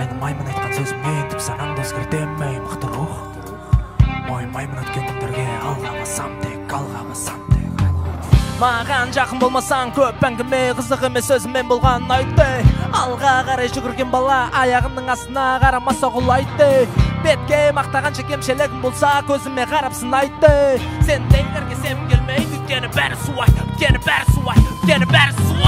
айнымаймын айтқан сөзімнен түп санаңды өзгертем ей мықты рух мойымаймын өткен күндерге алға басам тек алға басам тек маған жақын болмасаң көп әңгіме қызық емес өзіммен болған айтты алға қарай жүгірген бала аяғымның астына қарамаса құлайды бетке мақтаған кемшілігім болса көзіме қарап сынайды сен теңдерге келмейді өйткені бәрі суай өйткені бәрі суай өйткені бәрі суай